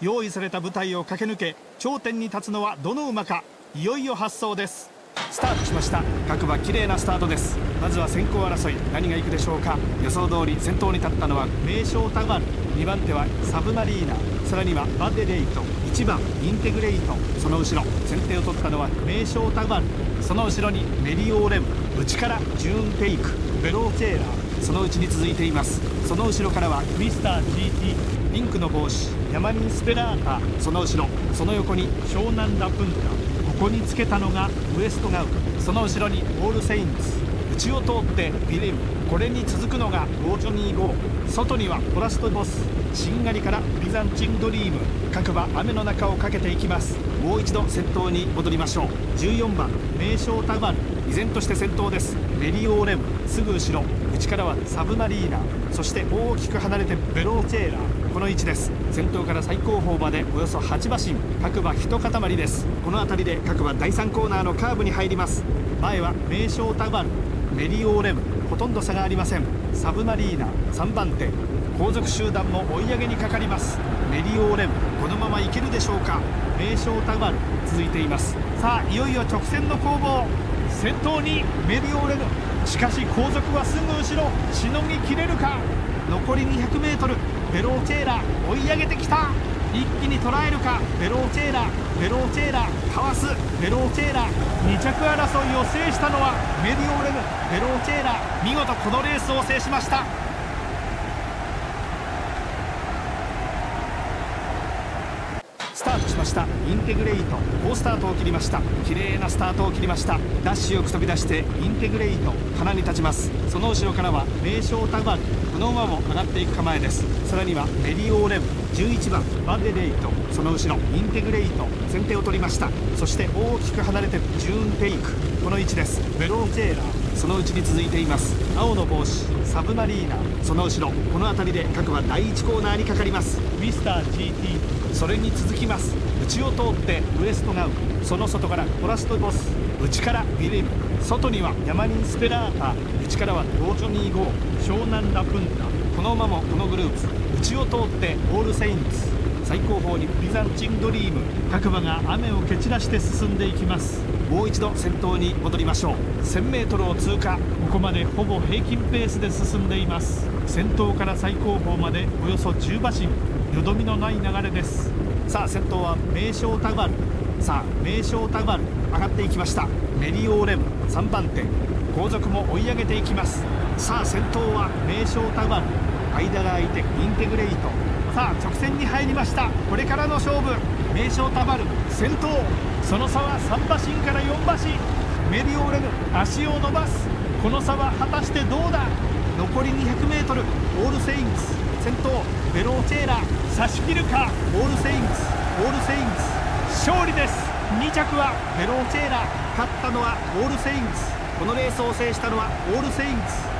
用意された舞台を駆け抜け頂点に立つのはどの馬かいよいよ発走です。スタートしました。各馬綺麗なスタートです。まずは先行争い何が行くでしょうか。予想通り先頭に立ったのは名将タガル2番手はサブマリーナ。さらにはバデレイト。1番インテグレイト。その後ろ。先手を取ったのは名将タガルその後ろにメリオーレム。内からジューンテイク。ベローチェーラー。そのうちに続いています。その後ろからはミスター GT ピンクの帽子ヤマニンスペラータその後ろその横に湘南ラプンタここにつけたのがウエストガウその後ろにオールセインツ内を通ってビレムこれに続くのがゴージョニーゴー外にはフォラストボスしんがりからビザンチンドリーム各馬雨の中をかけていきます。もう一度先頭に戻りましょう。14番名将タバル依然として先頭です。メリオーレムすぐ後ろ内からはサブマリーナそして大きく離れてベローチェーラーこの位置です。先頭から最高峰までおよそ8馬身各馬一塊です。この辺りで各馬第3コーナーのカーブに入ります。前は名将タバルメリオーレムほとんど差がありません。サブマリーナ3番手後続集団も追い上げにかかります。メリオーレムこのままいけるでしょうか。名将タバル続いています。さあいよいよ直線の攻防。先頭にメリオーレム。しかし後続はすぐ後ろしのぎきれるか。残り 200m ベローチェーラ追い上げてきた。一気に捉えるかベローチェーラベローチェーラかわすベローチェーラ。2着争いを制したのはメディオレムベローチェーラ。見事このレースを制しましたスタートしました。インテグレイト。好スタートを切りました。綺麗なスタートを切りました。ダッシュよく飛び出してインテグレイト。ハナに立ちます。その後ろからは名将タバルこの馬も上がっていく構えです。さらにはメリオーレム11番。バッデレイト。その後ろ。インテグレイト。先手を取りました。そして大きく離れてジューンテイク。この位置です。ヴェローチェエラ。そのうちに続いています。青の帽子。サブマリーナ。その後ろ。この辺りで各馬第1コーナーにかかります。ミスター GT それに続きます。内を通ってウエストガウその外からフォラストボス内からウィレム外にはヤマニンスペラータ内からはゴージョニーゴー湘南ラプンタこの馬もこのグループ内を通ってオールセインツ最高峰にビザンチンドリーム各馬が雨を蹴散らして進んでいきます。もう一度先頭に戻りましょう 1000m を通過ここまでほぼ平均ペースで進んでいます。先頭から最高峰までおよそ10馬身。よどみのない流れです。さあ先頭は名将タバルさあ名将タバル上がっていきました。メリオーレム3番手。後続も追い上げていきます。さあ先頭は名将タバル間が空いてインテグレイト。さあ直線に入りました。これからの勝負。名将タバル先頭。その差は3馬身から4馬身。メリオーレム足を伸ばす。この差は果たしてどうだ？残り 200m オールセインツ。先頭ベローチェーラ。差し切るか？オールセインツオールセインツ。勝利です。2着はベローチェーラ。勝ったのはオールセインツ。このレースを制したのはオールセインツ。ス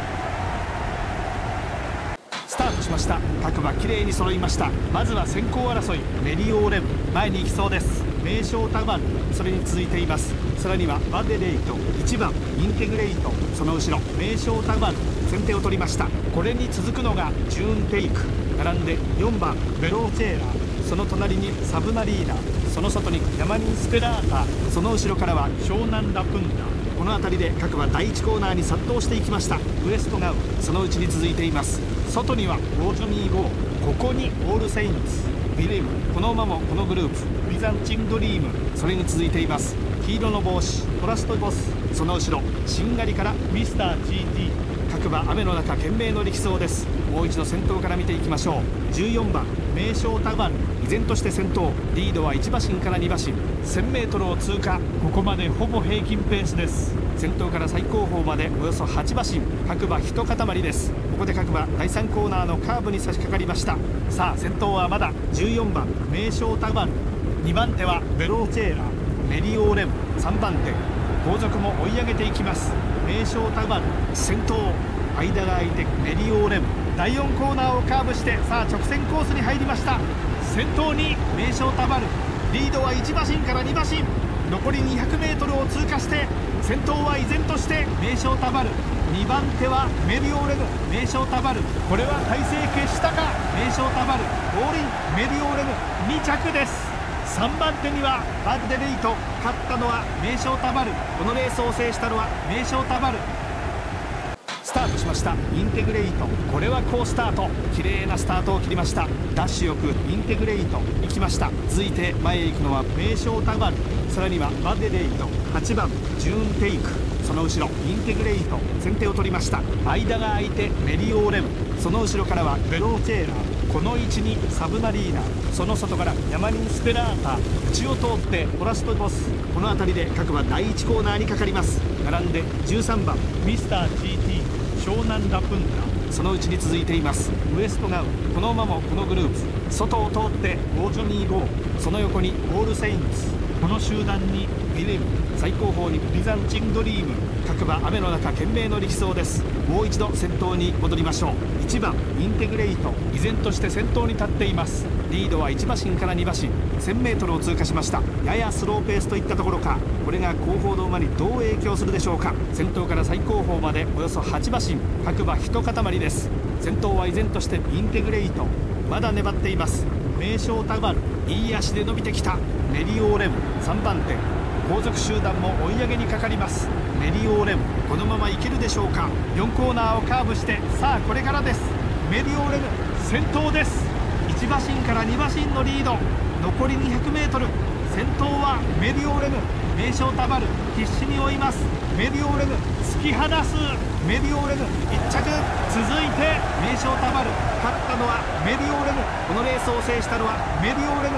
スタートしました。各馬綺麗に揃いました。まずは先行争い。メリオーレム前に行きそうです。名将タバルそれに続いています。さらにはバデレイト。1番。インテグレイト。その後ろ。名将タバル先手を取りました。これに続くのがジューンテイク。並んで4番。ベローチェーラー。その隣にサブマリーナその外にヤマニンスペラータその後ろからは湘南ラプンダこの辺りで各馬第1コーナーに殺到していきました。ウエストガウ。そのうちに続いています。外にはロージョニーゴーここにオールセインツビレムこの馬もこのグループビザンチンドリームそれに続いています。黄色の帽子トラストボスその後ろしんがりからミスター GT 各馬雨の中懸命の力走です。もう一度先頭から見ていきましょう。14番名将タバル依然として先頭。リードは1馬身から2馬身。1000m を通過。ここまでほぼ平均ペースです。先頭から最高峰までおよそ8馬身。各馬一塊です。ここで各馬第3コーナーのカーブに差し掛かりました。さあ先頭はまだ14番名将タバル2番手はベローチェーラメリオーレム3番手後続も追い上げていきます。名将タバル先頭間が空いてメリオーレム。第4コーナーをカーブしてさあ直線コースに入りました。先頭に名将タバルリードは1馬身から2馬身。残り 200m を通過して先頭は依然として名将タバル2番手はメリオーレム。名将タバルこれは体勢決したか？名称タバルオーリンメリオーレム。2着です。3番手にはバッデレイト勝ったのは名称タバルこのレースを制したのは名称タバルスタートしました。インテグレイト。これは好スタート。綺麗なスタートを切りました。ダッシュよくインテグレイト。行きました。続いて前へ行くのは名称タバルさらにはバッデレイト。8番。ジューンテイク。その後ろ。インテグレイト。先手を取りました。間が空いてメリオーレム。その後ろからはベローチェーラー。この位置にサブマリーナその外からヤマニンスペラータ内を通ってホラストボスこの辺りで各馬第1コーナーにかかります。並んで13番ミスター GT 湘南ラプンダそのうちに続いています。ウエストガウこの馬もこのグループ。外を通ってオージョニーゴー。その横にオールセインツ。この集団にビレム最高峰にビザンチンドリーム各馬雨の中懸命の力走です。もう一度先頭に戻りましょう。1番インテグレイト依然として先頭に立っています。リードは1馬身から2馬身。1000m を通過しました。ややスローペースといったところか。これが後方の馬にどう影響するでしょうか。先頭から最高峰までおよそ8馬身。各馬一塊です。先頭は依然としてインテグレイト。まだ粘っています。名称タバルいい足で伸びてきた。メリオーレム3番手。後続集団も追い上げにかかります。メリオーレムこのままいけるでしょうか。4コーナーをカーブして。さあこれからです。メリオーレム先頭です。1馬身から2馬身のリード。残り 200m 先頭はメリオーレム名称たまる必死に追います。メディオーレヌ突き放す。メディオーレヌ1着。続いて名称たまる。勝ったのはメディオーレヌ。このレースを制したのはメディオーレヌ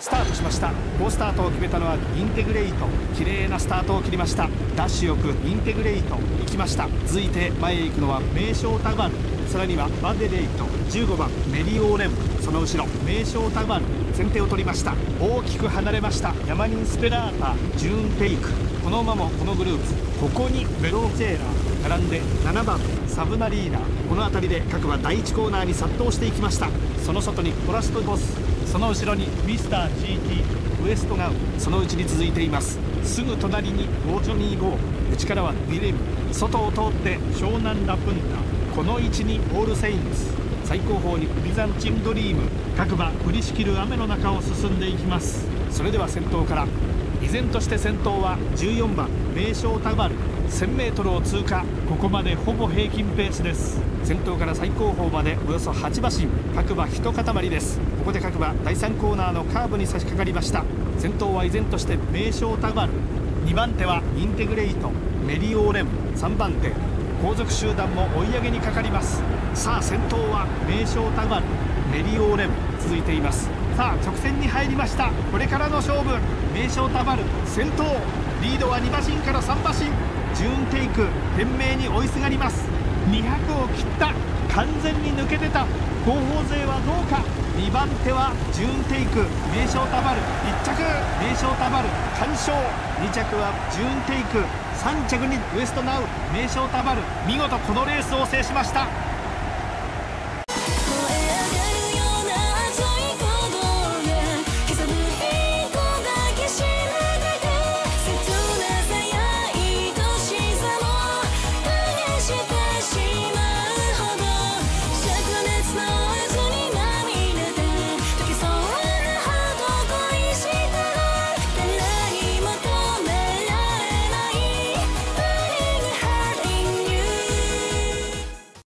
スタートしました。好スタートを決めたのはインテグレイト。綺麗なスタートを切りました。ダッシュよくインテグレイト。行きました。続いて前へ行くのは名称タバルさらにはバデレイト。15番メリオーレムその後ろ名称タバル先手を取りました。大きく離れました。ヤマニンスペラータジューンテイク。この馬もこのグループ。ここにベローチェーラー。並んで7番サブナリーナ。この辺りで各馬第1コーナーに殺到していきました。その外にフォラストボス。その後ろにミスター GT ウエストガウそのうちに続いています。すぐ隣にオージョニーゴー内からはビレム外を通って湘南ラプンダこの位置にオールセインツ最高峰にビザンチンドリーム各馬降りしきる雨の中を進んでいきます。それでは先頭から依然として先頭は14番名称タバル 1000m を通過。ここまでほぼ平均ペースです。先頭から最高峰までおよそ8馬身。各馬一塊です。ここで各馬第3コーナーのカーブに差し掛かりました。先頭は依然として名称タバル2番手はインテグレイトメリオーレン。3番手後続集団も追い上げにかかります。さあ先頭は名称タバルメリオーレン。続いています。さあ直線に入りました。これからの勝負。名称タバル先頭。リードは2馬身から3馬身。ジューンテイク懸命に追いすがります。200を切った。完全に抜けてた。後方勢はどうか。2番手はジューンテイク。名称タバル1着。名称タバル完勝。2着はジューンテイク。3着にウエストナウ。名称タバル見事このレースを制しました。